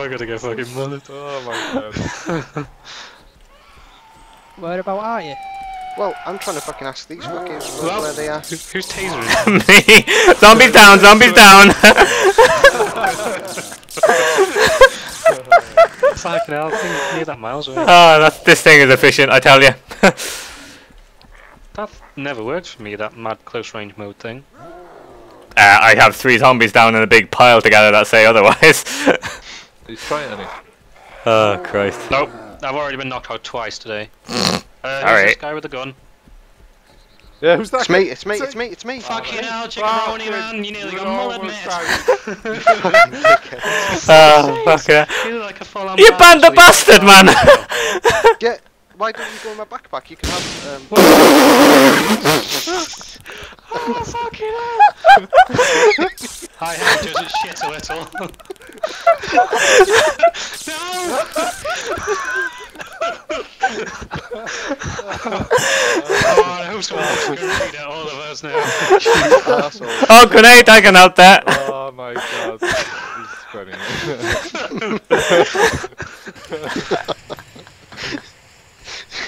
oh, we're gonna get fucking mullet. Oh my god. Where about are you? Well, I'm trying to fucking ask these fuckers where, Well, where they are. Who's tasering? Me! Zombies down, zombies down! Fucking hell, I think near that miles away. oh, that's, this thing is efficient, I tell you. That never worked for me, that mad close range mode thing. Uh, I have three zombies down in a big pile together that say otherwise. He's trying it. oh, Christ. Nope, I've already been knocked out twice today. Uh, who's this Alright. guy with the gun? Yeah, who's that? It's me, it's me, it's me, it's me. Fucking hell, Fuck chickaroni it. man, you nearly We're got mullet, almost mate. You. Oh, fuck hell. You look like a full-on You banned the bastard. bastard, man! Yeah, why don't you go in my backpack? You can have. Um, Oh, fucking hell! I have just shit a little. No! oh, I hope someone's going to read at all of us now. arsehole. oh, grenade, I can help that. Oh my god. This is funny.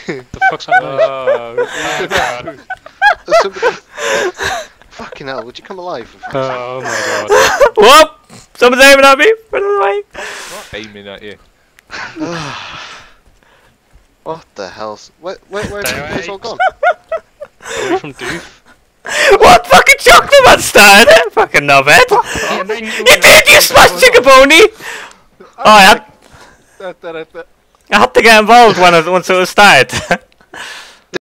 the fuck's that noise? oh, Oh, God. Somebody- Fucking hell, would you come alive? Oh my god. Whoop! Someone's aiming at me! Run away! not aiming at you. What the hell's. Where, where, where Stay have you all gone? Away from Doof. What fucking chocolate man started it? Fucking knobhead! And then You did, you smashed Chicobony! Oh, I had. I had to get involved when it, once it was started.